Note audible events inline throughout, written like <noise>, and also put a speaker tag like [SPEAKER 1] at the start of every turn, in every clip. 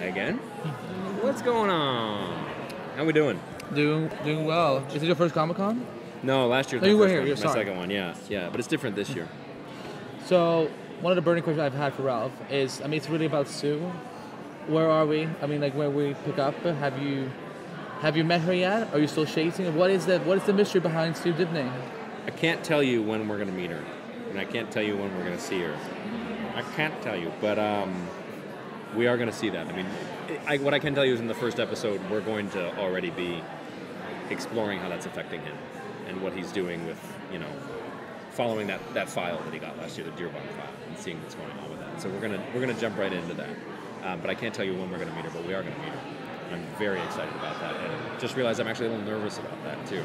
[SPEAKER 1] Again? What's going on? How we doing?
[SPEAKER 2] Doing doing well. Is it your first Comic Con?
[SPEAKER 1] No, last year.
[SPEAKER 2] Oh, you were here,
[SPEAKER 1] one,
[SPEAKER 2] you're
[SPEAKER 1] my
[SPEAKER 2] sorry.
[SPEAKER 1] second one. Yeah, yeah, but it's different this year. <laughs>
[SPEAKER 2] So one of the burning questions I've had for Ralph is, I mean, it's really about Sue. Where are we? I mean, like where we pick up. Have you have you met her yet? Are you still chasing? What is the what is the mystery behind Sue Dibny?
[SPEAKER 1] I can't tell you when we're gonna meet her, and I can't tell you when we're gonna see her. I can't tell you, but um, we are gonna see that. I mean, I, what I can tell you is in the first episode, we're going to already be exploring how that's affecting him and what he's doing with, you know, following that, that file that he got last year, the Dearborn file, and seeing what's going on with that. So we're gonna we're gonna jump right into that. Um, but I can't tell you when we're gonna meet her, but we are gonna meet her. I'm very excited about that, and just realized I'm actually a little nervous about that too.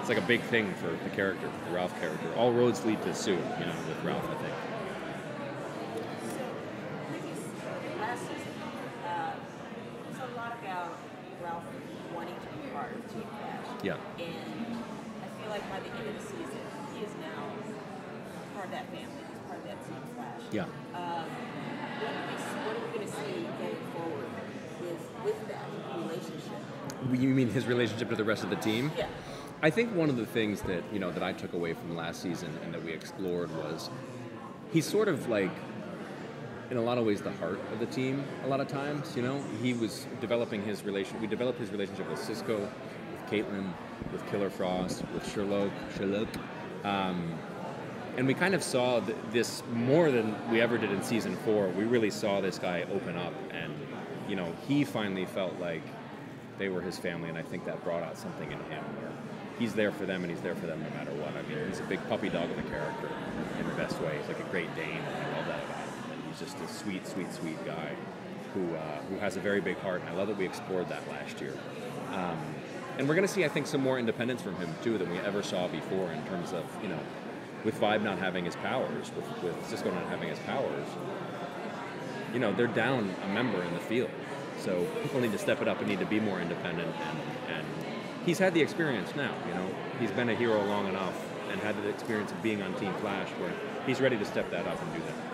[SPEAKER 1] It's like a big thing for the character, the Ralph character. All roads lead to Sue, you know, with Ralph, I think.
[SPEAKER 3] last season, uh, it's a lot about Ralph wanting to be part of Team Flash.
[SPEAKER 1] Yeah.
[SPEAKER 3] And I feel like by the end of the season, he is now part of that family. He's part of that Team Flash.
[SPEAKER 1] Yeah.
[SPEAKER 3] Um, what are we, what are we going to see going forward with, with that relationship?
[SPEAKER 1] You mean his relationship to the rest of the team?
[SPEAKER 3] Yeah.
[SPEAKER 1] I think one of the things that you know that I took away from last season and that we explored was he's sort of like in a lot of ways the heart of the team a lot of times you know he was developing his relation we developed his relationship with cisco caitlin with killer frost with sherlock. Sherlock. Um, and we kind of saw th- this more than we ever did in season four. We really saw this guy open up and you know he finally felt like they were his family and i think that brought out something in him where he's there for them and he's there for them no matter what. I mean he's a big puppy dog of a character in the best way. He's like a great dane and i love that about him. And he's just a sweet sweet sweet guy who, uh, who has a very big heart and i love that we explored that last year. Um, and we're going to see i think some more independence from him too than we ever saw before in terms of you know with vibe not having his powers with, with cisco not having his powers you know they're down a member in the field. So people need to step it up and need to be more independent and, and he's had the experience now you know? He's been a hero long enough and had the experience of being on team flash where he's ready to step that up and do that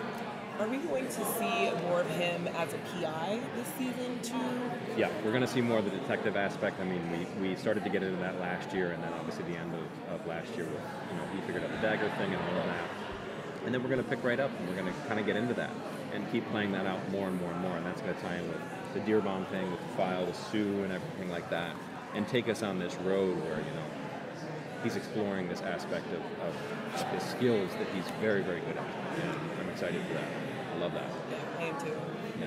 [SPEAKER 4] Are we going to see more of him as a PI this season too?
[SPEAKER 1] yeah we're going to see more of the detective aspect. I mean we, we started to get into that last year and then obviously the end of, of last year with you know he figured out the dagger thing and all of that. And then we're going to pick right up and we're going to kind of get into that and keep playing that out more and more and more. And that's going to tie in with the Dearborn thing with the file with sue and everything like that and take us on this road where you know he's exploring this aspect of, of his skills that he's very very good at. And i'm excited for that i love that
[SPEAKER 4] Yeah, I am too.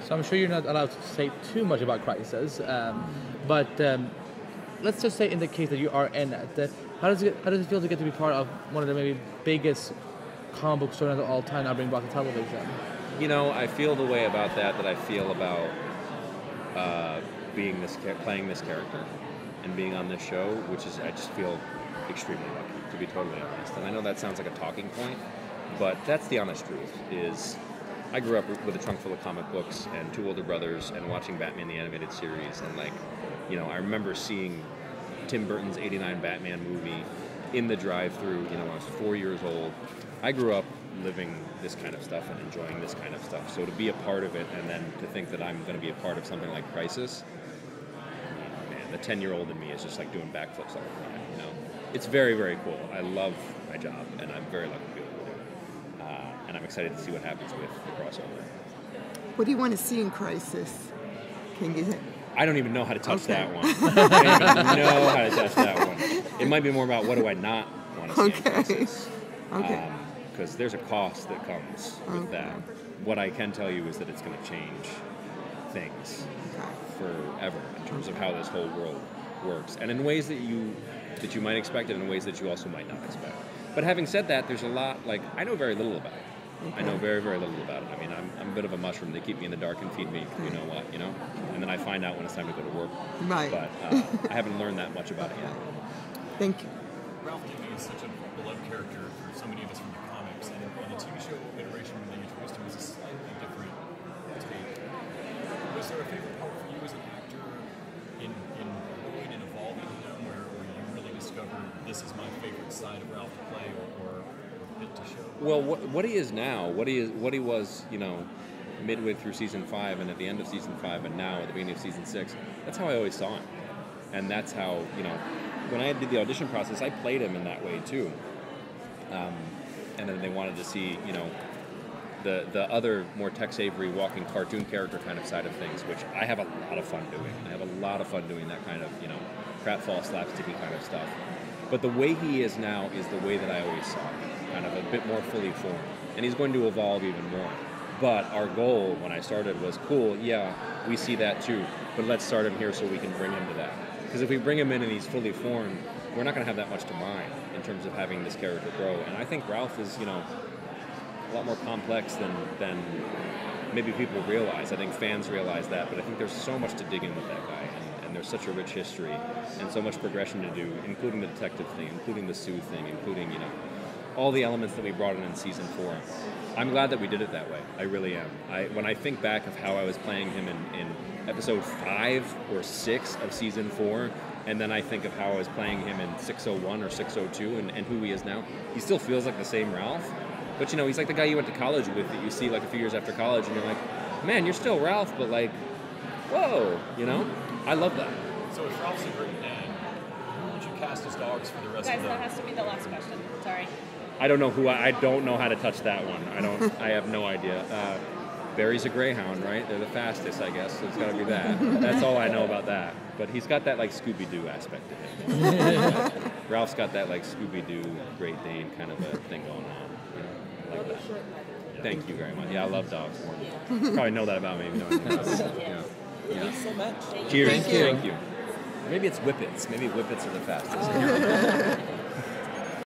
[SPEAKER 2] So I'm sure you're not allowed to say too much about Crisis, um, but um, let's just say in the case that you are in it, that how does it how does it feel to get to be part of one of the maybe biggest comic book stories of all time now being brought to television?
[SPEAKER 1] You know, I feel the way about that that I feel about uh, being this playing this character and being on this show, which is I just feel extremely lucky to be totally honest. And I know that sounds like a talking point, but that's the honest truth. Is I grew up with a trunk full of comic books and two older brothers and watching Batman the animated series and like, you know, I remember seeing Tim Burton's '89 Batman movie in the drive-through. You know, when I was four years old. I grew up living this kind of stuff and enjoying this kind of stuff. So to be a part of it, and then to think that I'm going to be a part of something like Crisis, man, the ten-year-old in me is just like doing backflips all the time. You know, it's very, very cool. I love my job, and I'm very lucky to be able to do it. Uh, and I'm excited to see what happens with the crossover.
[SPEAKER 5] What do you want to see in Crisis? Can you?
[SPEAKER 1] I don't even know how to touch
[SPEAKER 5] Okay.
[SPEAKER 1] that one. I don't even know how to touch that one. It might be more about what do I not want to see
[SPEAKER 5] Okay.
[SPEAKER 1] in Crisis.
[SPEAKER 5] Okay.
[SPEAKER 1] Um, because there's a cost that comes with
[SPEAKER 5] Okay.
[SPEAKER 1] that. What I can tell you is that it's going to change things forever in terms of how this whole world works, and in ways that you that you might expect, and in ways that you also might not expect. But having said that, there's a lot like I know very little about it. I know very very little about it. I mean, I'm, I'm a bit of a mushroom. They keep me in the dark and feed me, you know what, you know, and then I find out when it's time to go to work.
[SPEAKER 5] Right.
[SPEAKER 1] But uh, I haven't learned that much about it yet.
[SPEAKER 5] Thank you.
[SPEAKER 6] Ralph Dibny is such a beloved character for so many of us from the comics, and in the TV show iteration when they introduced him was a slightly different take. Was there a favorite part for you as an actor in, in growing and evolving him, where, where you really discovered this is my favorite side of Ralph to play or, or, to show?
[SPEAKER 1] Well, what, what he is now, what he is, what he was, you know, midway through season five and at the end of season five and now at the beginning of season six. That's how I always saw him, and that's how you know when I did the audition process, I played him in that way too. Um, and then they wanted to see you know the the other more Tex Avery walking cartoon character kind of side of things, which I have a lot of fun doing. I have a lot of fun doing that kind of you know pratfall slapsticky kind of stuff. But the way he is now is the way that I always saw him, kind of a bit more fully formed, and he's going to evolve even more. But our goal when I started was cool. Yeah, we see that too, but let's start him here so we can bring him to that. Because if we bring him in and he's fully formed, we're not going to have that much to mine in terms of having this character grow. And I think Ralph is, you know, a lot more complex than than maybe people realize. I think fans realize that, but I think there's so much to dig in with that guy, and, there's such a rich history and so much progression to do, including the detective thing, including the Sue thing, including you know all the elements that we brought in in season four. I'm glad that we did it that way. I really am. I when I think back of how I was playing him in, in episode five or six of season four. And then I think of how I was playing him in 601 or 602 and, and who he is now. He still feels like the same Ralph, but you know, he's like the guy you went to college with that you see like a few years after college, and you're like, man, you're still Ralph, but like, whoa, you know? I love that.
[SPEAKER 6] So if Ralph's a great man, who would you cast as dogs for the rest
[SPEAKER 7] Guys,
[SPEAKER 6] of the
[SPEAKER 7] that has to be the last question. Sorry.
[SPEAKER 1] I don't know who I, I don't know how to touch that one. I don't. I have no idea. Uh, Barry's a greyhound, right? They're the fastest, I guess. So it's got to be that. That's all I know about that. But he's got that like Scooby Doo aspect to him. <laughs> Ralph's got that like Scooby Doo Great Dane kind of a thing going on. You know? Like that. Thank you very much. Yeah, I love dogs. Probably know that about me. even though I don't. <laughs> Yeah. Yeah.
[SPEAKER 4] Thanks so much.
[SPEAKER 1] Cheers.
[SPEAKER 5] Thank you.
[SPEAKER 1] Thank you. Maybe it's whippets. Maybe whippets are the fastest. <laughs>